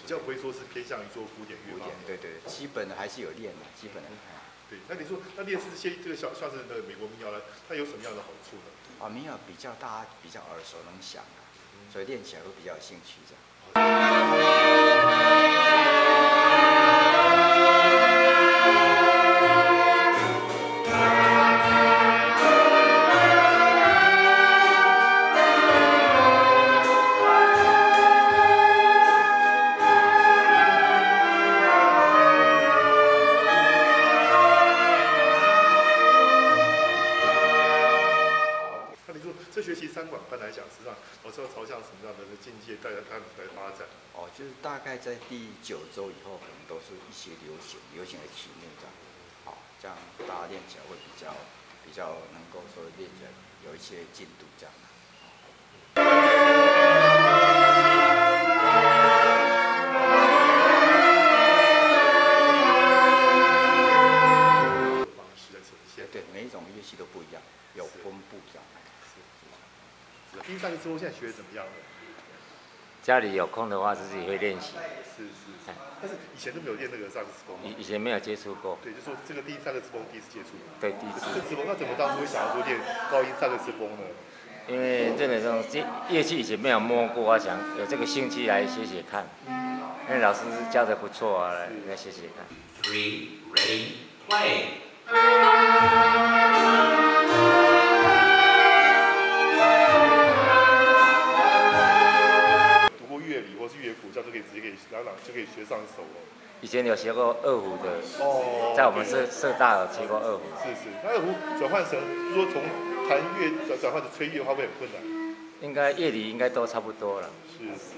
比较不会说是偏向于做古典乐嘛古典，。对对，对基本的还是有练的，基本的。对，那你说那练这些这个小像是那个美国民谣呢，它有什么样的好处呢？啊，民谣比较大家比较耳熟能详啊，所以练起来会比较有兴趣这样。那你说这学期三管班来讲，实际上老师要朝向什么样的境界，大家他们来发展？哦，就是大概在第九周以后，可能都是一些流行流行的曲目这样。好，这样大家练起来会比较比较能够说练起来有一些进度这样。对，每一种乐器都不一样，有分布这样。第三个之后现在学的怎么样了？家里有空的话自己会练习，是是是，但是以前都没有练那个萨克斯风以以前没有接触过，对，就说这个第三个之风第一次接触。对第一次，这之风，那怎么当初会想要说练高音萨克斯风呢？因为这个这种乐器以前没有摸过，我想有这个兴趣来学学看，因为老师教的不错啊，来来学学看。Three, ready, play. 就可以直接可以朗朗就可以学上手了。以前有学过二胡的，哦在我们社社大有学过二胡，是是，那二胡转换成，就说从弹乐转转换成吹乐的话，会很困难。应该乐理应该都差不多了。是是。